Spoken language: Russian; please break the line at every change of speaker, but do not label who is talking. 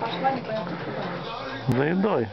Пошла непонятно куда.
Заедай.